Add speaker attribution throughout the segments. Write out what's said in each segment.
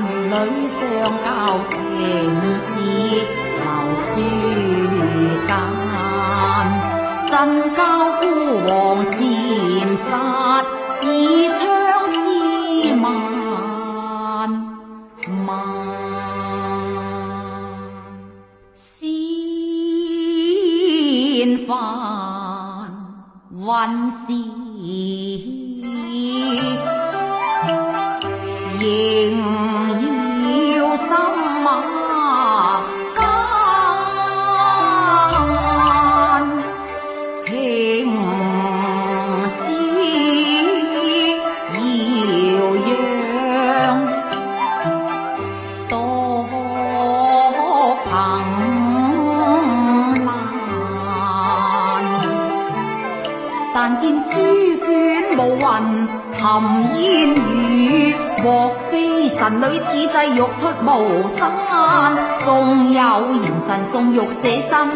Speaker 1: 女相交情是流書等。镇交孤王先杀，以枪丝万万仙凡，运势仍要心吟烟雨，莫非神女此际欲出巫山？纵有贤神送玉舍身，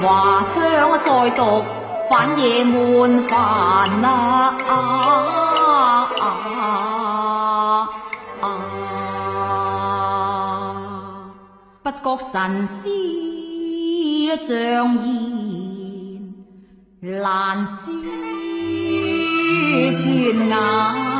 Speaker 1: 话华章再读，反也闷烦啊！不觉神仙象烟难书。绝崖。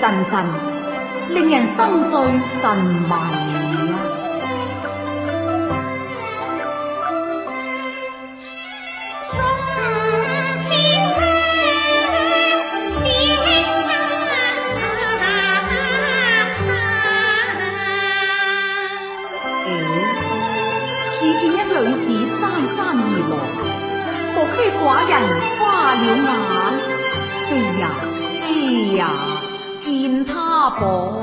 Speaker 1: 阵阵，令人心醉神迷。ako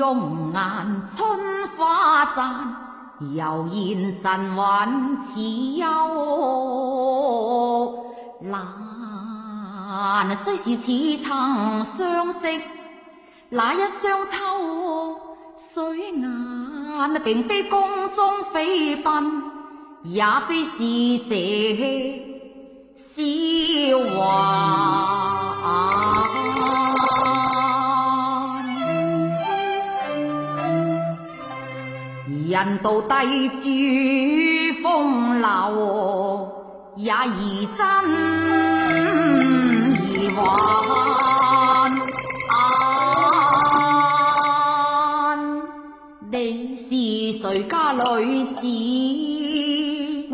Speaker 1: 容颜春花赞，悠然神韵似幽。难，虽是似曾相识，那一双秋水眼，并非宫中飞奔，也非是这笑话。人道低住风流，也宜真宜幻。你是谁家女子？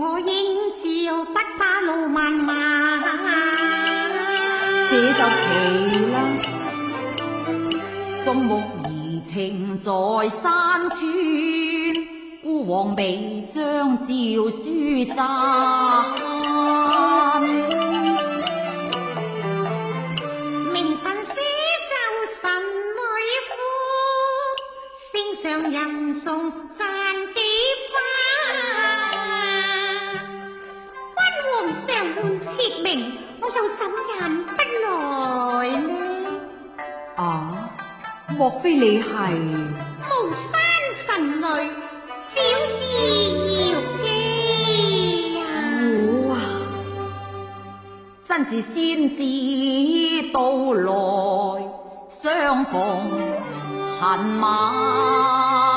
Speaker 2: 我英照不怕路漫漫。
Speaker 1: 这就奇了，众目移情在山川。王眉将诏书赞，
Speaker 2: 明神使就神女夫，声上人送赞百花。君王上唤妾名，我又怎忍不来呢？
Speaker 1: 啊！莫非你系
Speaker 2: 巫山神女？
Speaker 1: 真是先知到来相逢恨晚。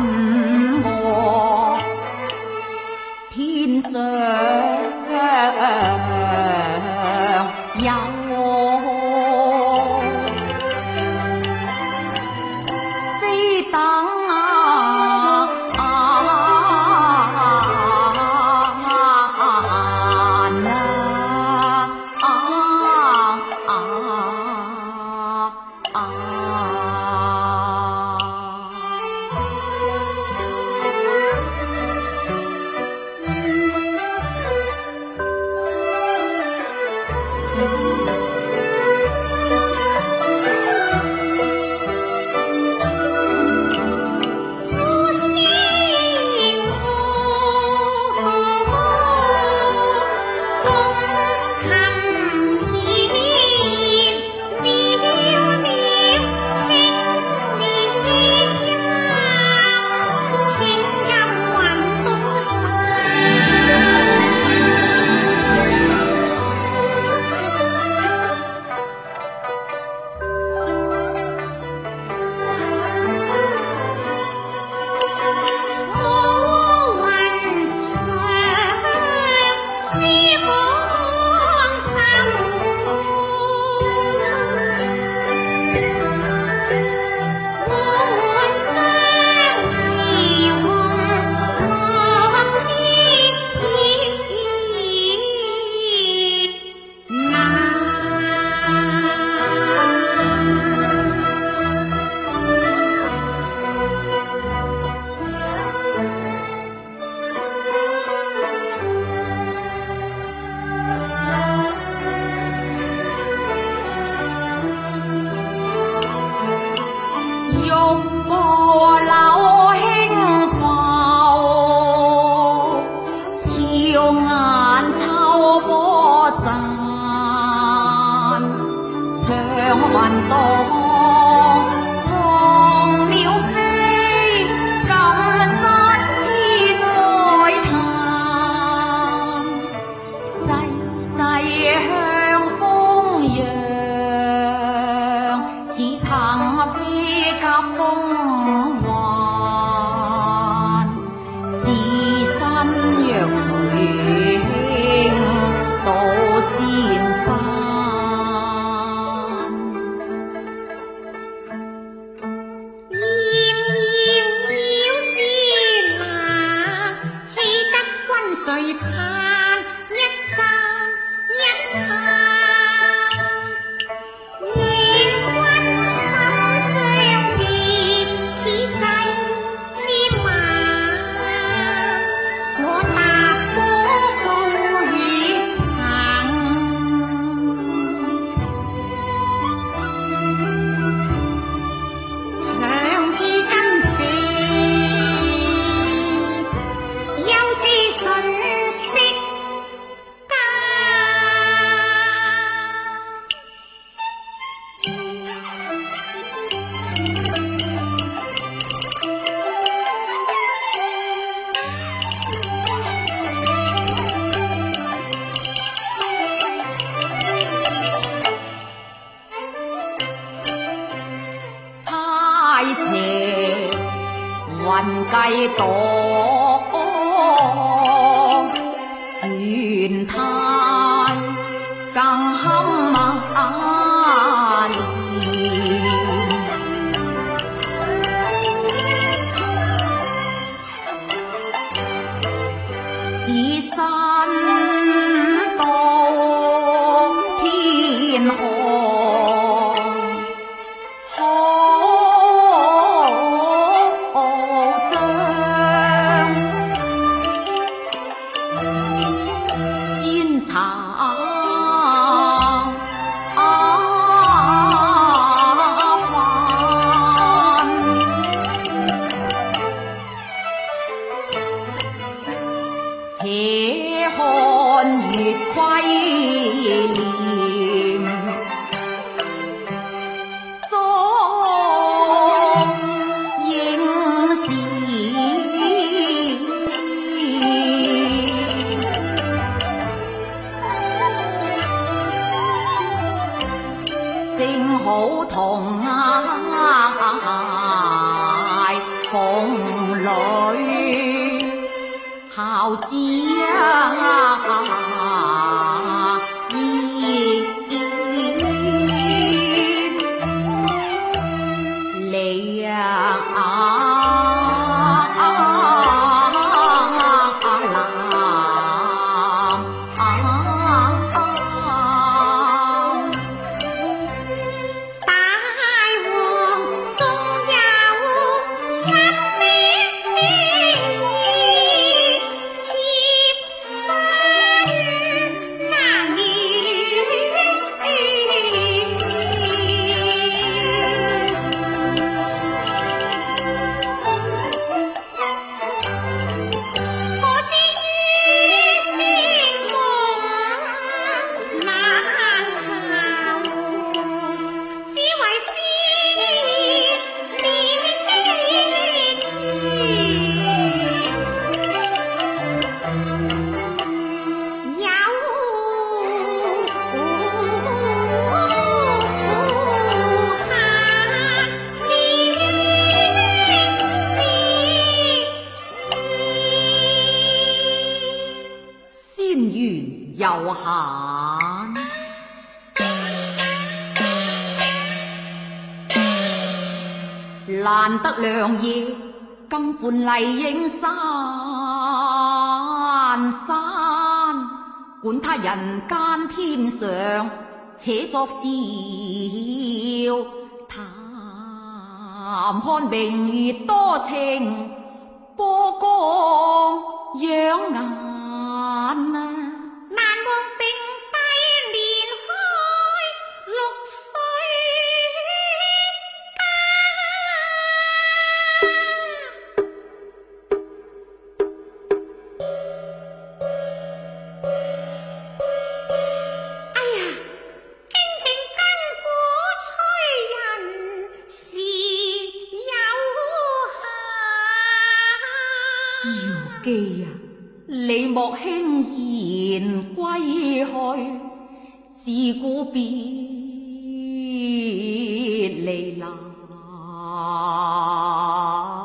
Speaker 1: one Sapi kampung と好
Speaker 2: 啊！丽影山山，管他人间天上，且作笑谈。看明月多情，波光养眼。啊。